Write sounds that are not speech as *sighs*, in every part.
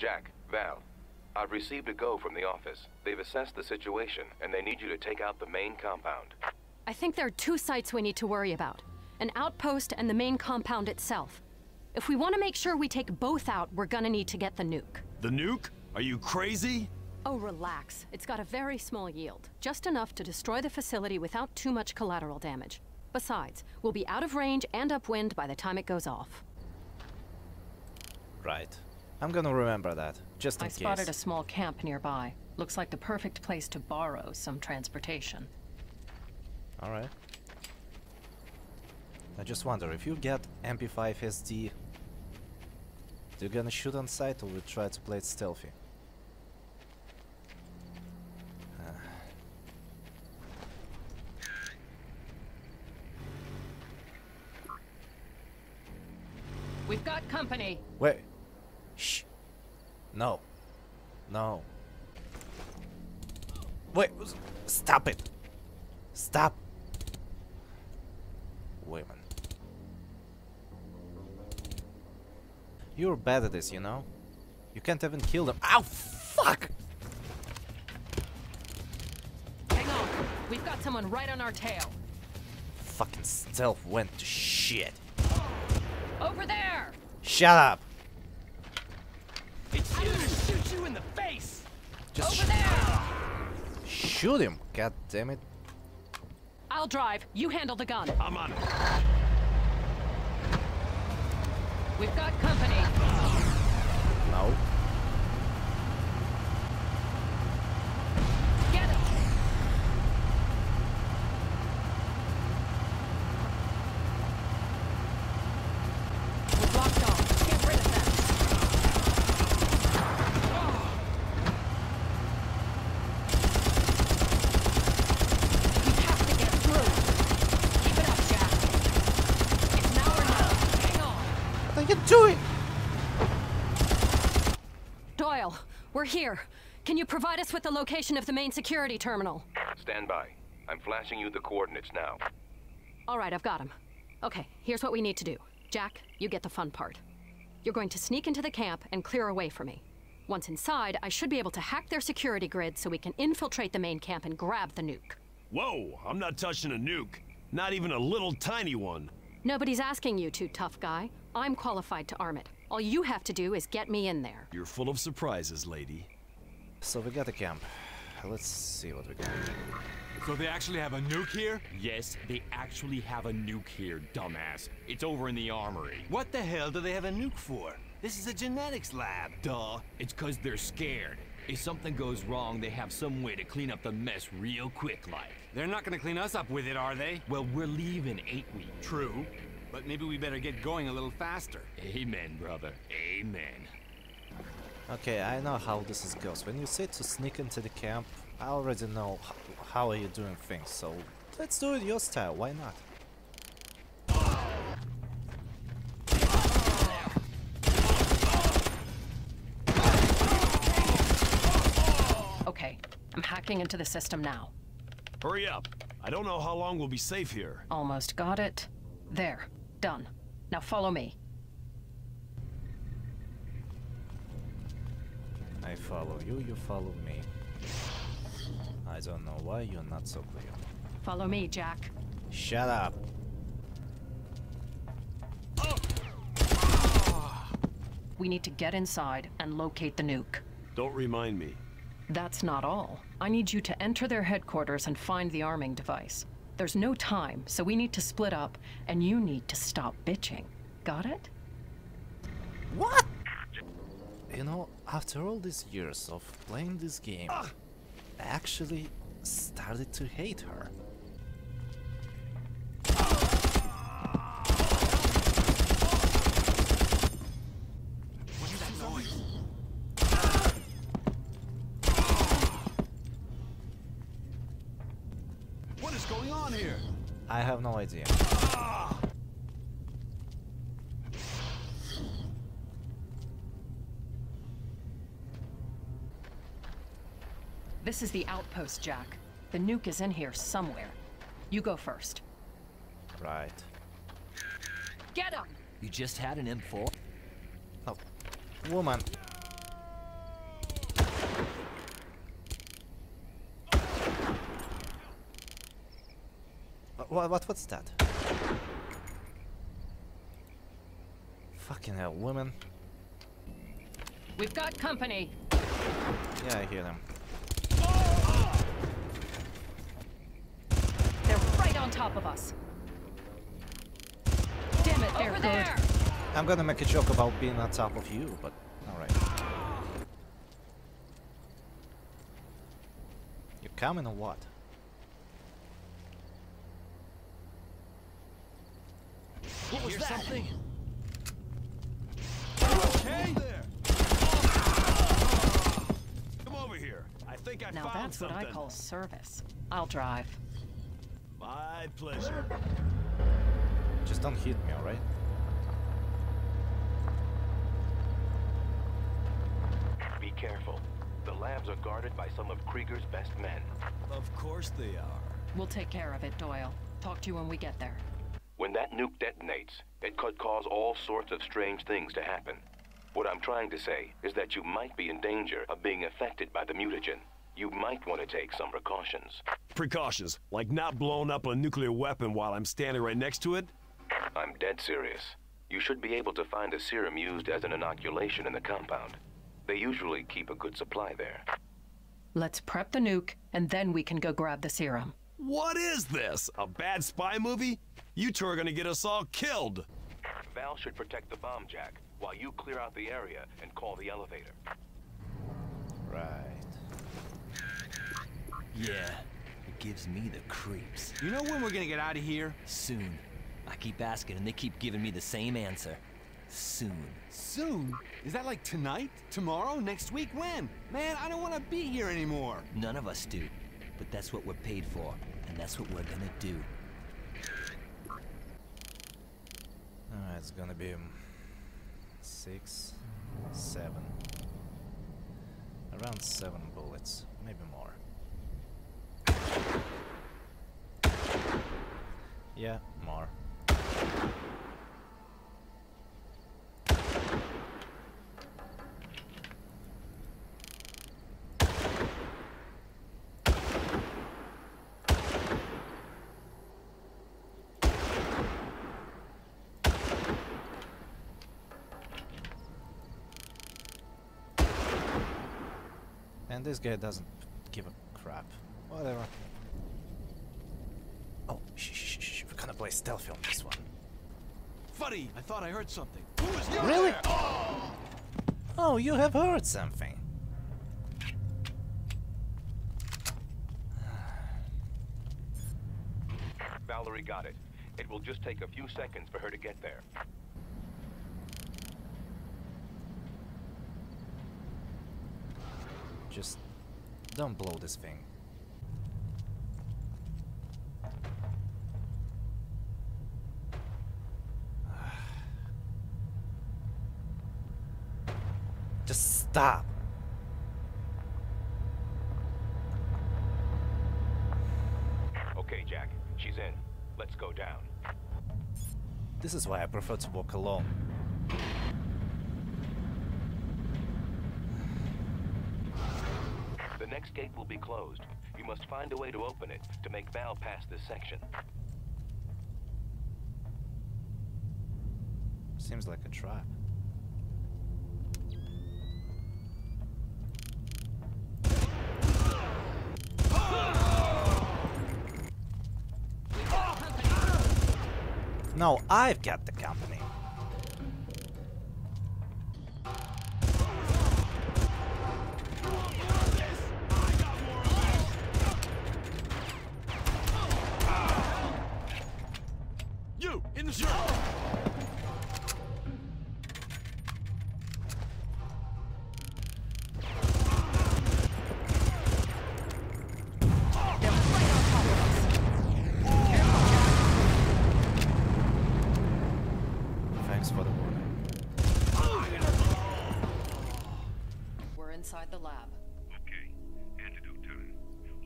Jack, Val, I've received a go from the office. They've assessed the situation, and they need you to take out the main compound. I think there are two sites we need to worry about. An outpost and the main compound itself. If we want to make sure we take both out, we're gonna need to get the nuke. The nuke? Are you crazy? Oh, relax. It's got a very small yield. Just enough to destroy the facility without too much collateral damage. Besides, we'll be out of range and upwind by the time it goes off. Right. I'm gonna remember that, just in I case. spotted a small camp nearby. Looks like the perfect place to borrow some transportation. Alright. I just wonder, if you get MP5 SD, you're gonna shoot on sight or will try to play it stealthy? We've got company. Wait. No. No. Wait. Stop it. Stop. Wait, man. You're bad at this, you know? You can't even kill them. Ow, fuck! Hang on. We've got someone right on our tail. Fucking stealth went to shit. Over there! Shut up! It's you to shoot you in the face! Just Over shoot him! God damn it. I'll drive. You handle the gun. I'm on it. We've got company. No. Get him! We're blocked off. Get rid of them. We have to get through. Keep it up, Jack. It's now or never. Hang on. What are you doing? Doyle, we're here. Can you provide us with the location of the main security terminal? Stand by. I'm flashing you the coordinates now. All right, I've got him. Okay, here's what we need to do. Jack, you get the fun part. You're going to sneak into the camp and clear away for me. Once inside, I should be able to hack their security grid so we can infiltrate the main camp and grab the nuke. Whoa, I'm not touching a nuke. Not even a little tiny one. Nobody's asking you to, tough guy. I'm qualified to arm it. All you have to do is get me in there. You're full of surprises, lady. So we got a camp. Let's see what we got. So they actually have a nuke here? Yes, they actually have a nuke here, dumbass. It's over in the armory. What the hell do they have a nuke for? This is a genetics lab. Duh, it's cause they're scared. If something goes wrong, they have some way to clean up the mess real quick like. They're not gonna clean us up with it, are they? Well, we're leaving eight weeks. True. But maybe we better get going a little faster. Amen, brother. Amen. Okay, I know how this is goes. When you say to sneak into the camp, I already know h- how are you doing things, so let's do it your style, why not? Okay, I'm hacking into the system now. Hurry up. I don't know how long we'll be safe here. Almost got it. There, done. Now follow me. I follow you, you follow me. I don't know why you're not so clear. Follow me, Jack. Shut up! We need to get inside and locate the nuke. Don't remind me. That's not all. I need you to enter their headquarters and find the arming device. There's no time, so we need to split up, and you need to stop bitching. Got it? What? You know, after all these years of playing this game, ah! I actually started to hate her. What is going on here? I have no idea. This is the outpost, Jack. The nuke is in here somewhere. You go first. Right. Get him! You just had an M4? Oh, woman. What, what, what's that? Fucking hell, women. We've got company. Yeah, I hear them. They're right on top of us. Damn it, they're Over good. there! I'm gonna make a joke about being on top of you, but alright. You coming or what? What was that? Something? Hey! Come over here. I think I Now found that's something. what I call service. I'll drive. My pleasure. Just don't hit me, alright? Be careful. The labs are guarded by some of Krieger's best men. Of course they are. We'll take care of it, Doyle. Talk to you when we get there. When that nuke detonates, it could cause all sorts of strange things to happen. What I'm trying to say is that you might be in danger of being affected by the mutagen. You might want to take some precautions. Precautions, like not blowing up a nuclear weapon while I'm standing right next to it? I'm dead serious. You should be able to find a serum used as an inoculation in the compound. They usually keep a good supply there. Let's prep the nuke, and then we can go grab the serum. What is this? A bad spy movie? You two are gonna get us all killed. Val should protect the bomb jack while you clear out the area and call the elevator. Right. Yeah, it gives me the creeps. You know when we're gonna get out of here? Soon. I keep asking and they keep giving me the same answer. Soon. Soon? Is that like tonight? Tomorrow? Next week? When? Man, I don't want to be here anymore. None of us do. But that's what we're paid for, and that's what we're gonna do. Uh, it's gonna be um, six, seven, around seven bullets, maybe more. Yeah, more. And this guy doesn't give a crap. Whatever. Oh, shh, shh, shh, shh. We're gonna play stealthy on this one. Buddy, I thought I heard something. Who is you? Really? Oh, oh, you have heard something. Valerie got it. It will just take a few seconds for her to get there. Just don't blow this thing. *sighs* Just stop. Okay, Jack. She's in. Let's go down. This is why I prefer to walk alone. The next gate will be closed. You must find a way to open it to make Val pass this section. Seems like a trap. No, I've got the company. Inside the lab. Okay. Antidote time.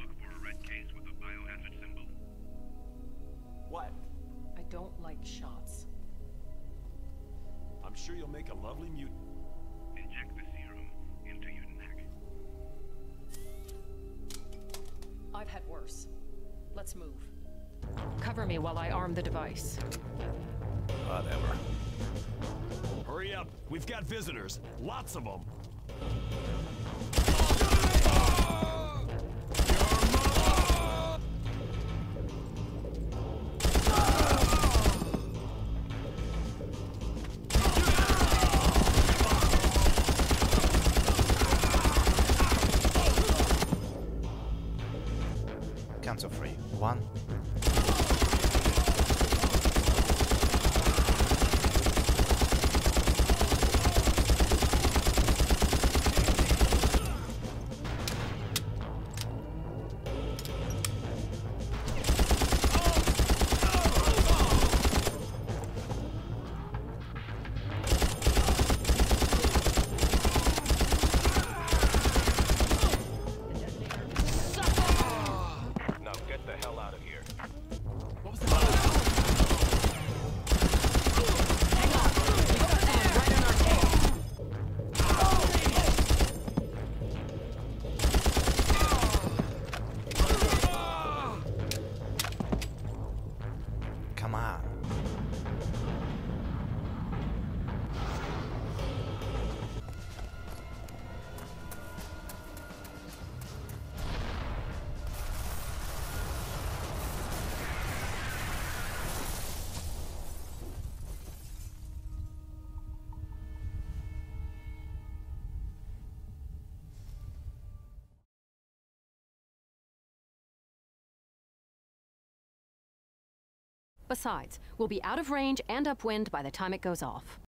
Look for a red case with a biohazard symbol. What? I don't like shots. I'm sure you'll make a lovely mutant. Inject the serum into your neck. I've had worse. Let's move. Cover me while I arm the device. Whatever. Hurry up! We've got visitors! Lots of them! one. Besides, we'll be out of range and upwind by the time it goes off.